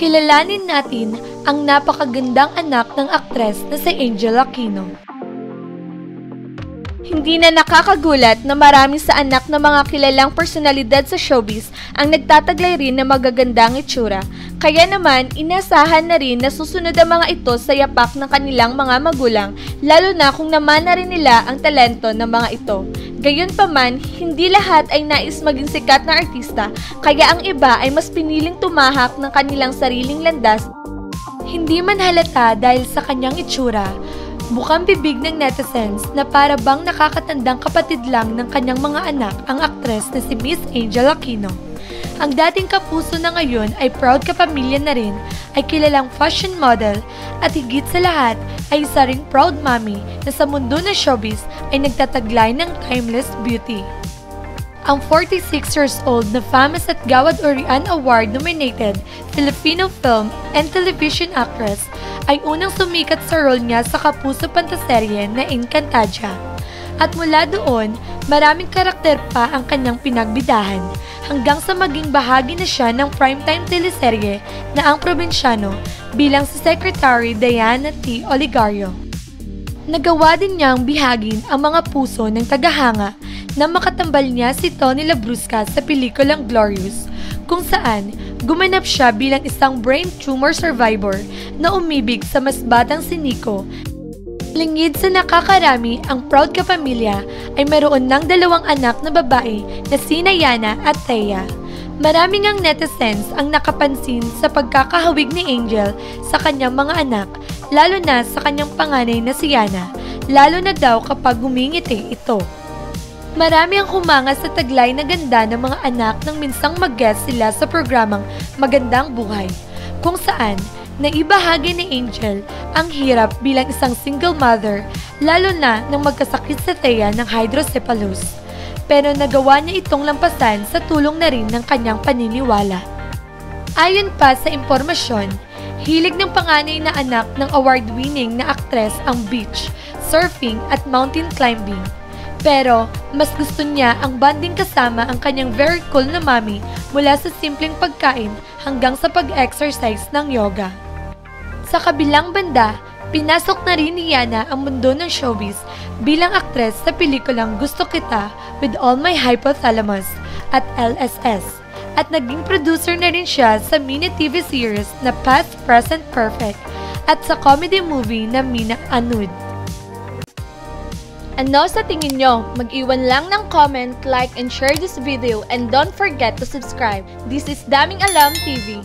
kilalanin natin ang napakagandang anak ng aktres na si Angel Aquino. Hindi na nakakagulat na marami sa anak ng mga kilalang personalidad sa showbiz ang nagtataglay rin ng magagandang itsura. Kaya naman, inasahan na rin na susunod ang mga ito sa yapak ng kanilang mga magulang, lalo na kung naman na rin nila ang talento ng mga ito. Gayunpaman, hindi lahat ay nais maging sikat na artista, kaya ang iba ay mas piniling tumahak ng kanilang sariling landas. Hindi man halata dahil sa kanyang itsura, Bukang bibig ng netizens na para bang nakakatandang kapatid lang ng kanyang mga anak ang aktres na si Miss Angel Aquino. Ang dating kapuso na ngayon ay proud kapamilya na rin, ay kilalang fashion model at higit sa lahat ay isa ring proud mommy na sa mundo ng showbiz ay nagtataglay ng timeless beauty. Ang 46 years old na famous at Gawad Orian Award nominated Filipino film and television actress ay unang sumikat sa role niya sa kapuso pantaserye na Encantadia. At mula doon, maraming karakter pa ang kanyang pinagbidahan hanggang sa maging bahagi na siya ng primetime teleserye na ang probinsyano bilang si Secretary Diana T. Oligario. Nagawa din niyang bihagin ang mga puso ng tagahanga na makatambal niya si Tony Labrusca sa pelikulang Glorious, kung saan gumanap siya bilang isang brain tumor survivor na umibig sa mas batang si Nico. Lingid sa nakakarami, ang proud kapamilya ay mayroon ng dalawang anak na babae na sina Yana at Thea. Maraming ang netizens ang nakapansin sa pagkakahawig ni Angel sa kanyang mga anak, lalo na sa kanyang panganay na si Yana, lalo na daw kapag humingiti ito. Marami ang humanga sa taglay na ganda ng mga anak nang minsang mag-guest sila sa programang Magandang Buhay, kung saan naibahagi ni Angel ang hirap bilang isang single mother, lalo na nang magkasakit sa Thea ng hydrocephalus. Pero nagawa niya itong lampasan sa tulong na rin ng kanyang paniniwala. Ayon pa sa impormasyon, hilig ng panganay na anak ng award-winning na aktres ang beach, surfing at mountain climbing pero, mas gusto niya ang banding kasama ang kanyang very cool na mami mula sa simpleng pagkain hanggang sa pag-exercise ng yoga. Sa kabilang banda, pinasok na rin ni Yana ang mundo ng showbiz bilang aktres sa pelikulang Gusto Kita with All My Hypothalamus at LSS at naging producer na rin siya sa mini TV series na Past, Present, Perfect at sa comedy movie na Mina Anud. Ano sa tingin nyo? Mag-iwan lang ng comment, like, and share this video and don't forget to subscribe. This is Daming Alam TV.